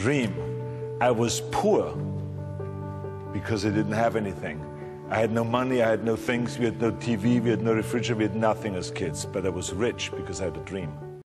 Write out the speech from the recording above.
dream. I was poor because I didn't have anything. I had no money, I had no things, we had no TV, we had no refrigerator, we had nothing as kids. But I was rich because I had a dream.